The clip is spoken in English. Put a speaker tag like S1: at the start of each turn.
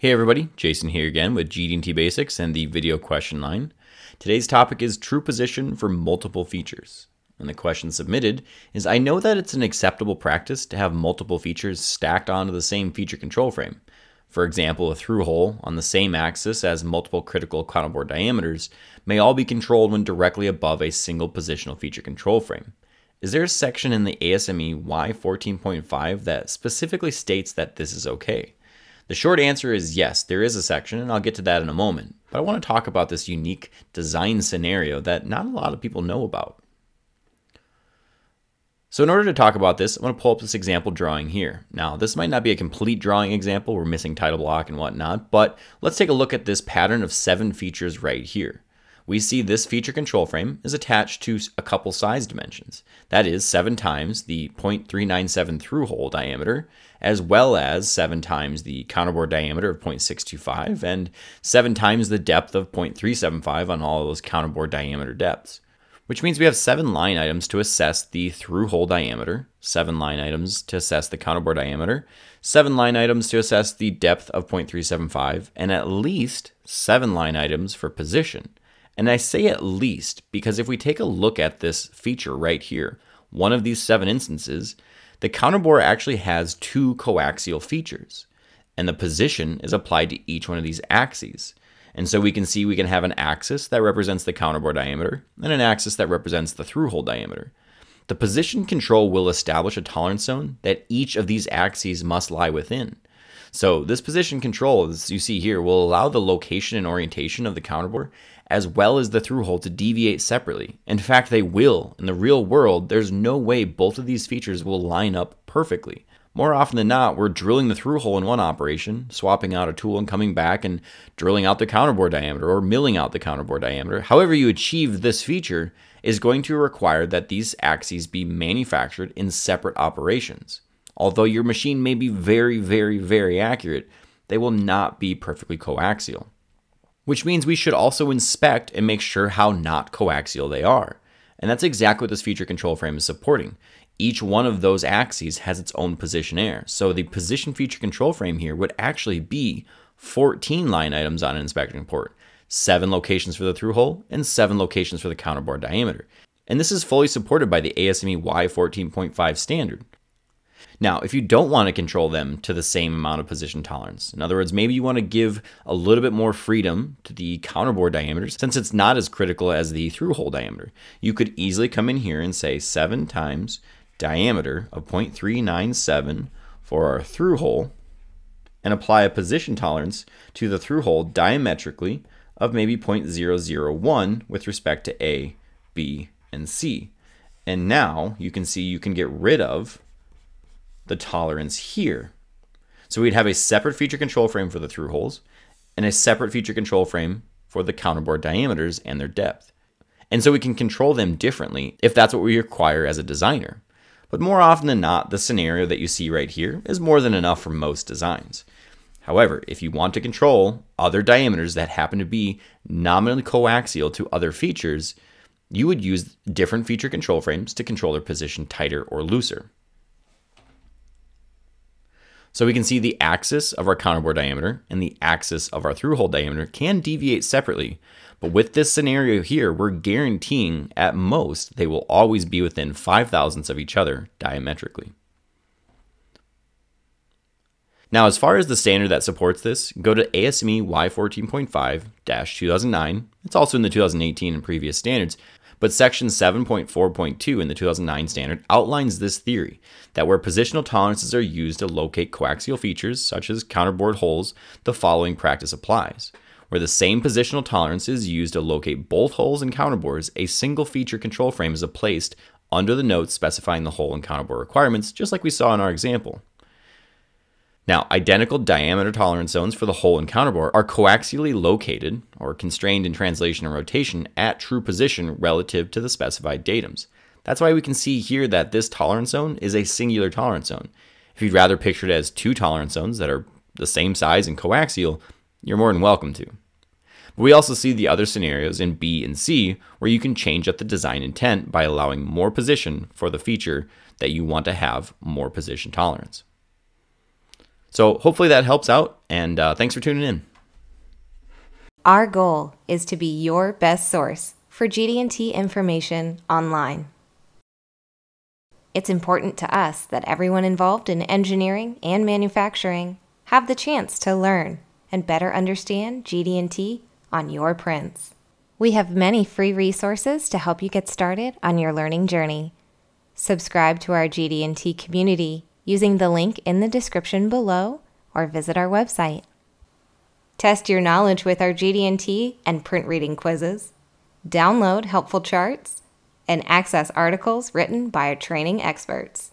S1: Hey everybody, Jason here again with GD&T Basics and the video question line. Today's topic is true position for multiple features. And the question submitted is I know that it's an acceptable practice to have multiple features stacked onto the same feature control frame. For example, a through hole on the same axis as multiple critical counterbore diameters may all be controlled when directly above a single positional feature control frame. Is there a section in the ASME Y14.5 that specifically states that this is okay? The short answer is yes, there is a section, and I'll get to that in a moment. But I want to talk about this unique design scenario that not a lot of people know about. So in order to talk about this, I'm going to pull up this example drawing here. Now, this might not be a complete drawing example. We're missing title block and whatnot, but let's take a look at this pattern of seven features right here we see this feature control frame is attached to a couple size dimensions. That is 7 times the 0.397 through hole diameter, as well as 7 times the counterbore diameter of 0.625, and 7 times the depth of 0.375 on all those counterbore diameter depths. Which means we have 7 line items to assess the through hole diameter, 7 line items to assess the counterbore diameter, 7 line items to assess the depth of 0.375, and at least 7 line items for position. And I say at least because if we take a look at this feature right here, one of these seven instances, the counterbore actually has two coaxial features, and the position is applied to each one of these axes. And so we can see we can have an axis that represents the counterbore diameter and an axis that represents the through hole diameter. The position control will establish a tolerance zone that each of these axes must lie within. So this position control, as you see here, will allow the location and orientation of the counterbore as well as the through hole to deviate separately. In fact, they will. In the real world, there's no way both of these features will line up perfectly. More often than not, we're drilling the through hole in one operation, swapping out a tool and coming back and drilling out the counterbore diameter or milling out the counterbore diameter. However, you achieve this feature is going to require that these axes be manufactured in separate operations. Although your machine may be very, very, very accurate, they will not be perfectly coaxial. Which means we should also inspect and make sure how not coaxial they are. And that's exactly what this feature control frame is supporting. Each one of those axes has its own positionnaire. So the position feature control frame here would actually be 14 line items on an inspection report, seven locations for the through hole, and seven locations for the counterbore diameter. And this is fully supported by the ASME Y14.5 standard. Now, if you don't want to control them to the same amount of position tolerance, in other words, maybe you want to give a little bit more freedom to the counterbore diameters since it's not as critical as the through hole diameter, you could easily come in here and say 7 times diameter of 0.397 for our through hole and apply a position tolerance to the through hole diametrically of maybe 0.001 with respect to A, B, and C. And now you can see you can get rid of the tolerance here. So we'd have a separate feature control frame for the through holes and a separate feature control frame for the counterbore diameters and their depth. And so we can control them differently if that's what we require as a designer. But more often than not, the scenario that you see right here is more than enough for most designs. However, if you want to control other diameters that happen to be nominally coaxial to other features, you would use different feature control frames to control their position tighter or looser. So we can see the axis of our counterbore diameter and the axis of our through hole diameter can deviate separately. But with this scenario here, we're guaranteeing at most they will always be within 5 thousandths of each other diametrically. Now, as far as the standard that supports this, go to ASME Y14.5-2009. It's also in the 2018 and previous standards, but section 7.4.2 in the 2009 standard outlines this theory that where positional tolerances are used to locate coaxial features, such as counterbore holes, the following practice applies. Where the same positional tolerance is used to locate both holes and counterbores, a single feature control frame is placed under the notes specifying the hole and counterbore requirements, just like we saw in our example. Now, identical diameter tolerance zones for the hole and counterbore are coaxially located, or constrained in translation and rotation, at true position relative to the specified datums. That's why we can see here that this tolerance zone is a singular tolerance zone. If you'd rather picture it as two tolerance zones that are the same size and coaxial, you're more than welcome to. But we also see the other scenarios in B and C where you can change up the design intent by allowing more position for the feature that you want to have more position tolerance. So hopefully that helps out, and uh, thanks for tuning in.
S2: Our goal is to be your best source for GD&T information online. It's important to us that everyone involved in engineering and manufacturing have the chance to learn and better understand GD&T on your prints. We have many free resources to help you get started on your learning journey. Subscribe to our GD&T community using the link in the description below or visit our website. Test your knowledge with our GD&T and print reading quizzes. Download helpful charts and access articles written by our training experts.